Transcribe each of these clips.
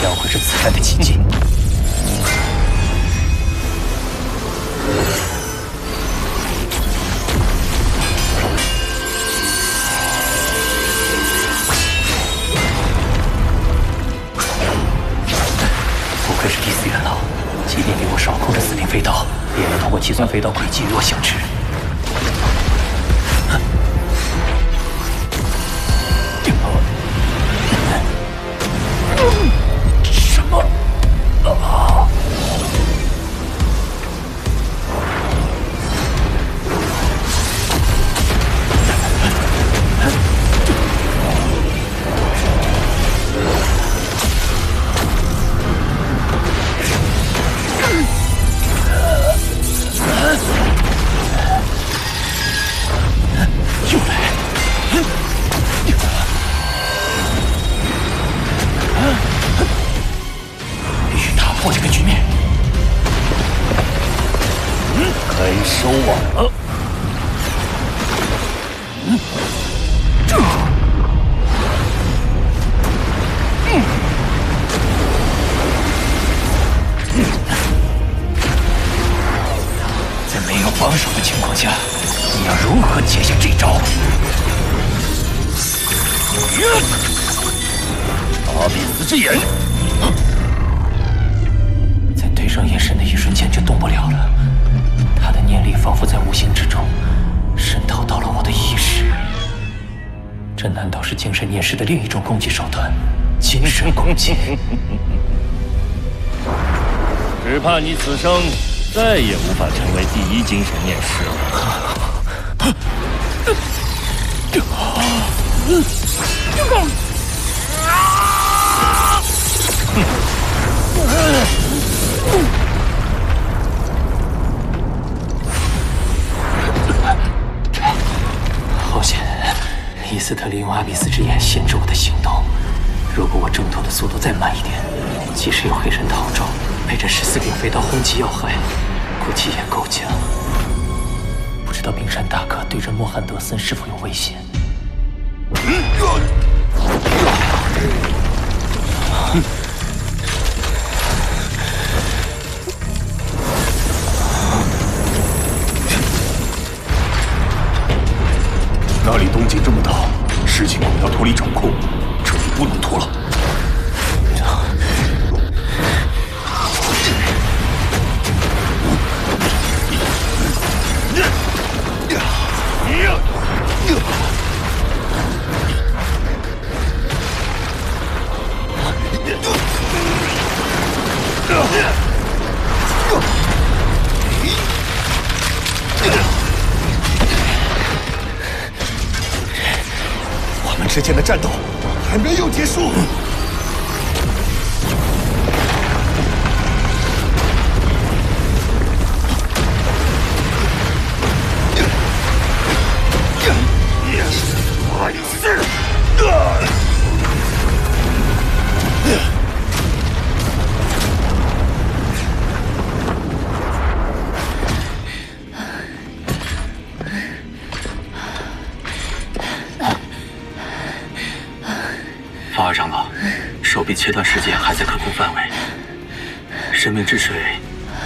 将会是此战的奇迹。不愧是第四元老即便你我少控制四柄飞刀也能通过计算飞刀轨迹弱我相持手的情况下，你要如何接下这招？阿比斯之眼，在对上眼神的一瞬间就动不了了。他的念力仿佛在无形之中渗透到了我的意识。这难道是精神念师的另一种攻击手段？精神攻击？只怕你此生再也无法成为第一精神念师了。好险！伊斯特利用阿比斯之眼限制我的行动。如果我挣脱的速度再慢一点，即使有黑人逃走，配着十四柄飞刀轰击要害，估计也够呛。不知道冰山大哥对着莫汉德森是否有危险？之间的战斗还没有结束。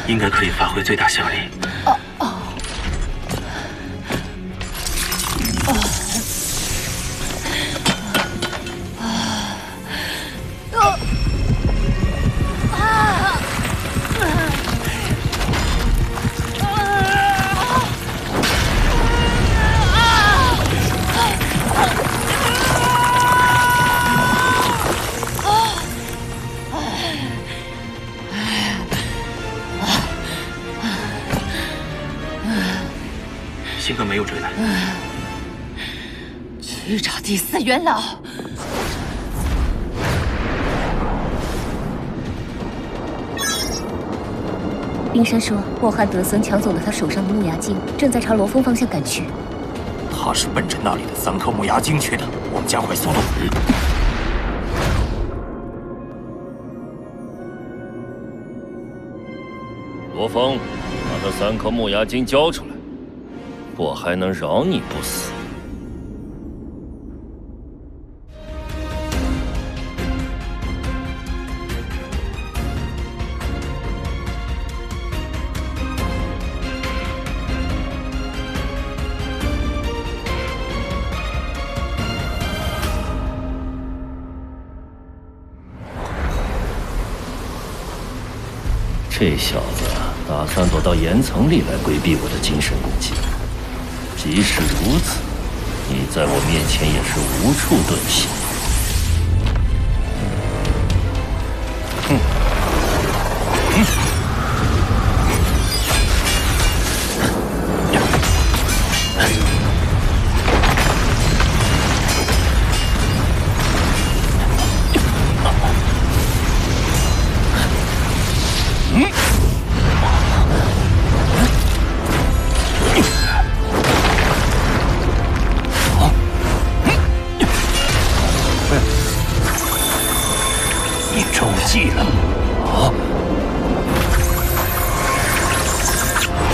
应该可以发挥最大效力。幸亏没有追来。去找第四元老。冰山说，莫汉德森抢走了他手上的木牙晶，正在朝罗峰方向赶去。他是奔着那里的三颗木牙晶去的，我们加快速度。罗峰，把那三颗木牙晶交出来，我还能饶你不死。这小子打算躲到岩层里来规避我的精神攻击。即使如此，你在我面前也是无处遁形。了啊！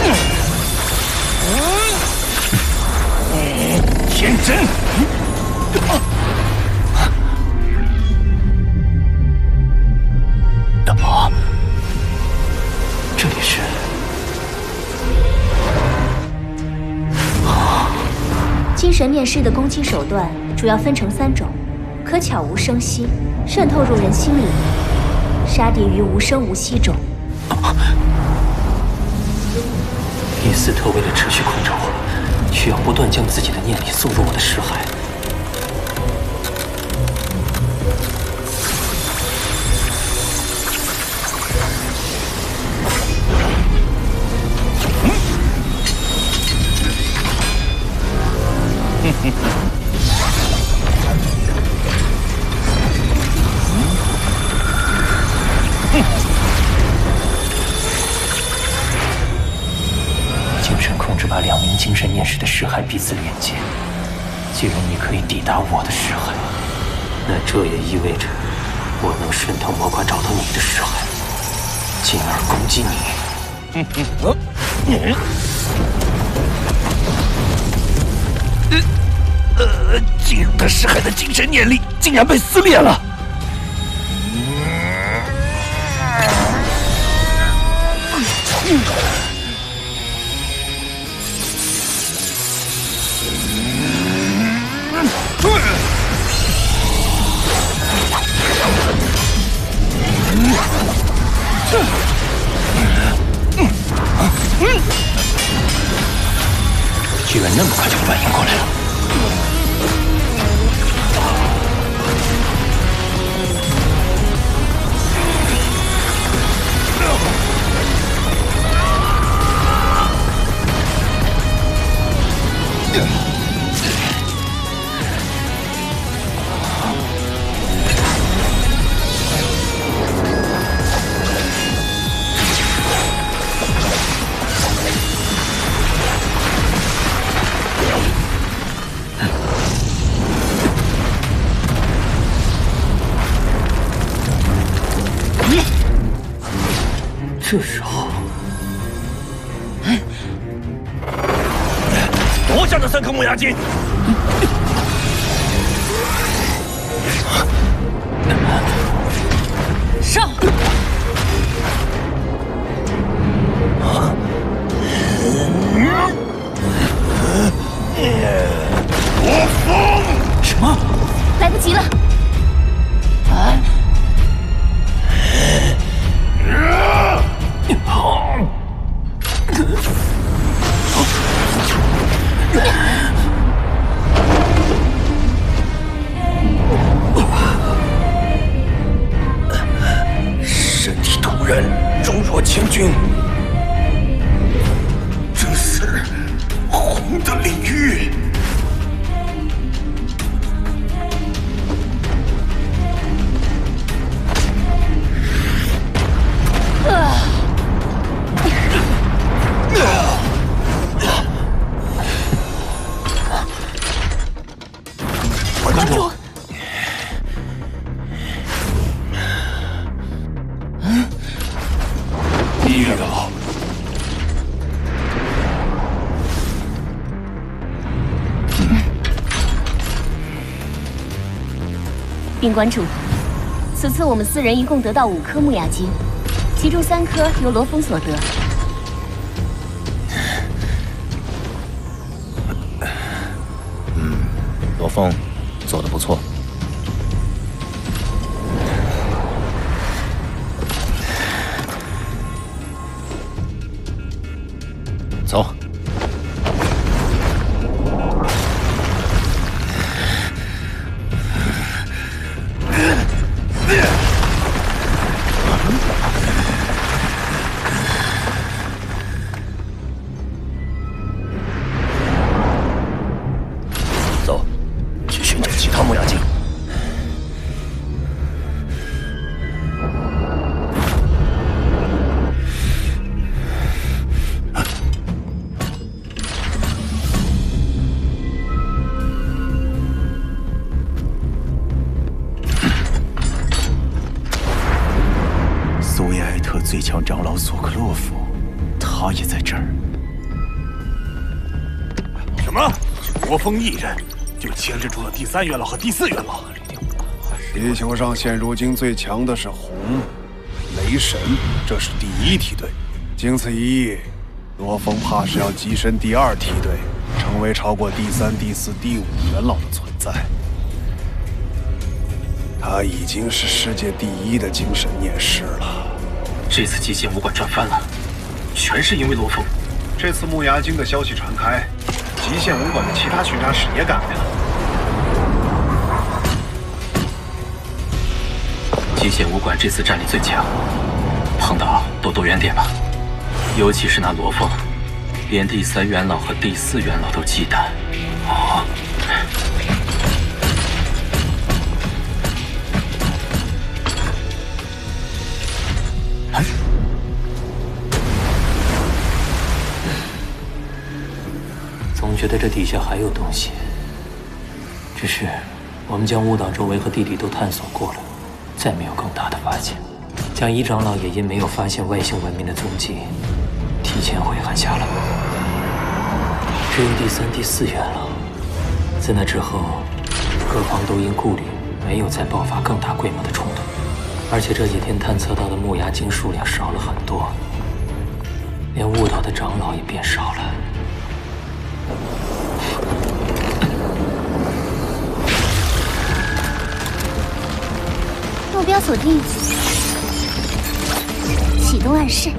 嗯嗯，天真！大伯，这里是？啊！精神念师的攻击手段主要分成三种，可悄无声息渗透入人心里。杀敌于无声无息中。伊斯特为了持续控制我，需要不断将自己的念力送入我的识海。彼此连接。既然你可以抵达我的识海，那这也意味着我能渗透魔瓜找到你的识海，进而攻击你。嗯嗯呃，进入他识海的精神念力竟然被撕裂了。居然那么快就反应过来了！这时候，夺下那三颗木牙金。上！我疯！什么？来不及了！并关注，此次我们四人一共得到五颗木牙晶，其中三颗由罗峰所得。嗯，罗峰做的不错。走，强长老索克洛夫，他也在这儿。什么？罗峰一人就牵制住了第三元老和第四元老？地球上现如今最强的是红雷神，这是第一梯队。经此一役，罗峰怕是要跻身第二梯队，成为超过第三、第四、第五元老的存在。他已经是世界第一的精神念师了。这次极限武馆赚翻了，全是因为罗峰。这次木牙精的消息传开，极限武馆的其他巡查使也赶来了。极限武馆这次战力最强，碰到都躲远点吧。尤其是那罗峰，连第三元老和第四元老都忌惮。哦，总觉得这底下还有东西，只是我们将雾岛周围和地底都探索过了，再没有更大的发现。江一长老也因没有发现外星文明的踪迹，提前回函下了。只有第三、第四元老，自那之后，各方都因顾虑，没有再爆发更大规模的冲突。而且这几天探测到的木牙精数量少了很多，连雾岛的长老也变少了。目标锁定，启动暗示。